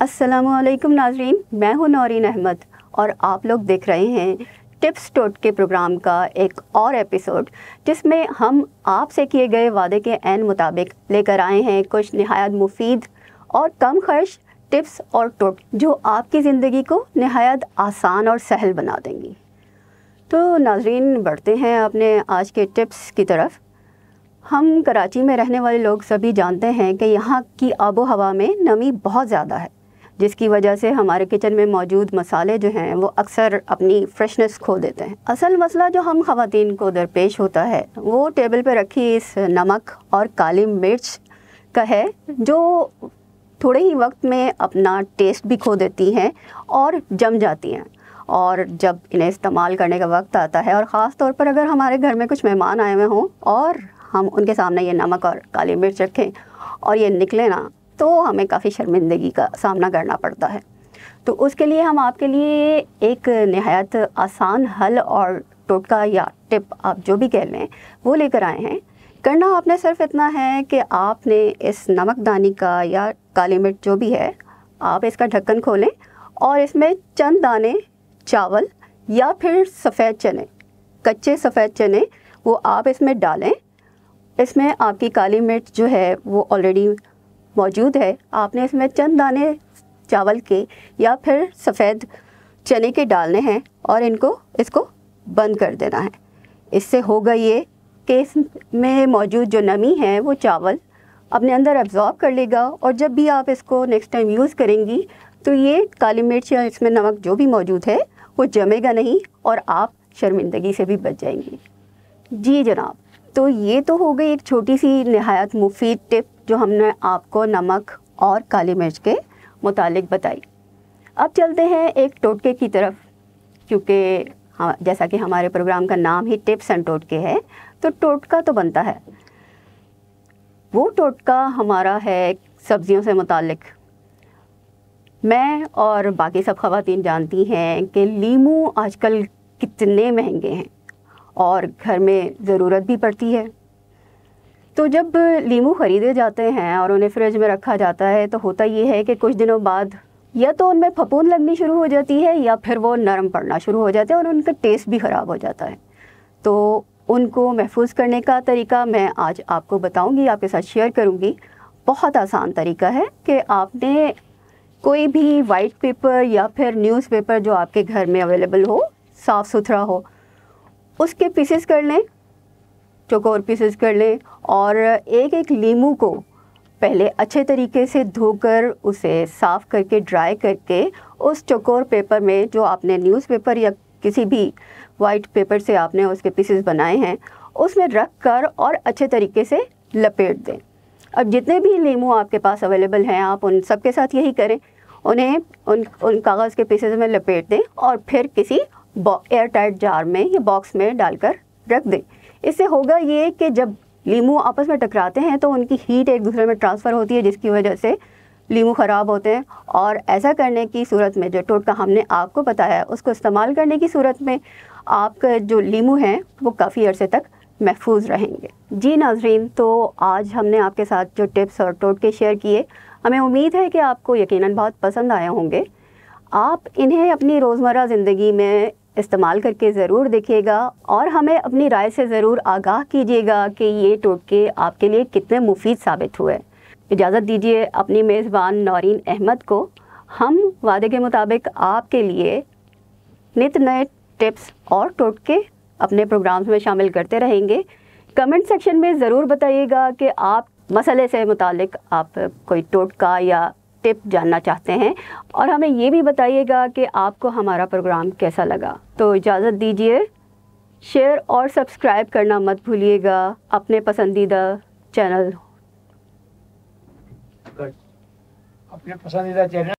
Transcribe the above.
असलकुम नाजरीन, मैं हूँ नौरीन अहमद और आप लोग देख रहे हैं टिप्स टोट के प्रोग्राम का एक और एपिसोड, जिसमें हम आपसे किए गए वादे के एन मुताबिक लेकर आए हैं कुछ नहायत मुफीद और कम खर्च टिप्स और टोट जो आपकी ज़िंदगी को नहायत आसान और सहल बना देंगी। तो नाजरीन, बढ़ते हैं अपने आज के टिप्स की तरफ़। हम कराची में रहने वाले लोग सभी जानते हैं कि यहाँ की आबो हवा में नमी बहुत ज़्यादा है। जिसकी वजह से हमारे किचन में मौजूद मसाले जो हैं, वो अक्सर अपनी फ्रेशनेस खो देते हैं। असल मसला जो हम ख़वातीन को दरपेश होता है, वो टेबल पर रखी इस नमक और काली मिर्च का है, जो थोड़े ही वक्त में अपना टेस्ट भी खो देती हैं और जम जाती हैं। और जब इन्हें इस्तेमाल करने का वक्त आता है और ख़ास तौर पर अगर हमारे घर में कुछ मेहमान आए हुए हों और हम उनके सामने ये नमक और काली मिर्च रखें और ये निकले ना तो हमें काफ़ी शर्मिंदगी का सामना करना पड़ता है। तो उसके लिए हम आपके लिए एक नहायत आसान हल और टोटका या टिप आप जो भी कह लें, वो लेकर आए हैं। करना आपने सिर्फ़ इतना है कि आपने इस नमकदानी का या काली मिर्च जो भी है, आप इसका ढक्कन खोलें और इसमें चंद दाने, चावल या फिर सफ़ेद चने, कच्चे सफ़ेद चने, वो आप इसमें डालें। इसमें आपकी काली मिर्च जो है, वो ऑलरेडी मौजूद है। आपने इसमें चंद दाने, चावल के या फिर सफ़ेद चने के डालने हैं और इनको, इसको बंद कर देना है। इससे होगा ये कि इसमें मौजूद जो नमी है, वो चावल अपने अंदर एब्ज़ॉर्ब कर लेगा और जब भी आप इसको नेक्स्ट टाइम यूज़ करेंगी तो ये काली मिर्च या इसमें नमक जो भी मौजूद है, वो जमेगा नहीं और आप शर्मिंदगी से भी बच जाएँगी। जी जनाब तो ये तो हो गई एक छोटी सी नहायत मुफीद टिप जो हमने आपको नमक और काली मिर्च के मुतालिक बताई। अब चलते हैं एक टोटके की तरफ़, क्योंकि हाँ जैसा कि हमारे प्रोग्राम का नाम ही टिप्स एंड टोटके है तो टोटका तो बनता है। वो टोटका हमारा है सब्ज़ियों से मुतालिक। मैं और बाकी सब ख़वातीन जानती हैं कि लीमू आजकल कितने महँगे हैं, और घर में ज़रूरत भी पड़ती है। तो जब लीमू ख़रीदे जाते हैं और उन्हें फ्रिज में रखा जाता है तो होता ये है कि कुछ दिनों बाद या तो उनमें फपूंद लगनी शुरू हो जाती है या फिर वो नरम पड़ना शुरू हो जाते हैं और उनका टेस्ट भी ख़राब हो जाता है। तो उनको महफूज करने का तरीका मैं आज आपको बताऊँगी, आपके साथ शेयर करूँगी। बहुत आसान तरीका है कि आपने कोई भी वाइट पेपर या फिर न्यूज़पेपर जो आपके घर में अवेलेबल हो, साफ़ सुथरा हो, उसके पीसेस कर लें, चौकोर पीसेस कर लें और एक एक लीमू को पहले अच्छे तरीके से धोकर उसे साफ़ करके ड्राई करके उस चकोर पेपर में जो आपने न्यूज़पेपर या किसी भी वाइट पेपर से आपने उसके पीसेस बनाए हैं, उसमें रख कर और अच्छे तरीके से लपेट दें। अब जितने भी लीमू आपके पास अवेलेबल हैं, आप उन सब के साथ यही करें। उन्हें, उन उन कागज़ के पीसेस में लपेट दें और फिर किसी एयर टाइट जार में या बॉक्स में डालकर रख दें। इससे होगा ये कि जब लीमू आपस में टकराते हैं तो उनकी हीट एक दूसरे में ट्रांसफ़र होती है, जिसकी वजह से लीमू ख़राब होते हैं। और ऐसा करने की सूरत में जो टोटका हमने आपको बताया है, उसको इस्तेमाल करने की सूरत में आपका जो लीमू हैं, वो काफ़ी अर्से तक महफूज रहेंगे। जी नाजरीन तो आज हमने आपके साथ जो टिप्स और टोटके शेयर किए, हमें उम्मीद है कि आपको यकीनन बहुत पसंद आए होंगे। आप इन्हें अपनी रोज़मर्रा ज़िंदगी में इस्तेमाल करके ज़रूर देखिएगा और हमें अपनी राय से ज़रूर आगाह कीजिएगा कि ये टोटके आपके लिए कितने मुफीद साबित हुए। इजाज़त दीजिए अपनी मेज़बान नौरीन अहमद को। हम वादे के मुताबिक आपके लिए नित नए टिप्स और टोटके अपने प्रोग्राम्स में शामिल करते रहेंगे। कमेंट सेक्शन में ज़रूर बताइएगा कि आप मसले से मुतालिक आप कोई टोटका या टिप जानना चाहते हैं। और हमें ये भी बताइएगा कि आपको हमारा प्रोग्राम कैसा लगा। तो इजाज़त दीजिए। शेयर और सब्सक्राइब करना मत भूलिएगा। अपने पसंदीदा चैनल। अपने पसंदीदा चैनल।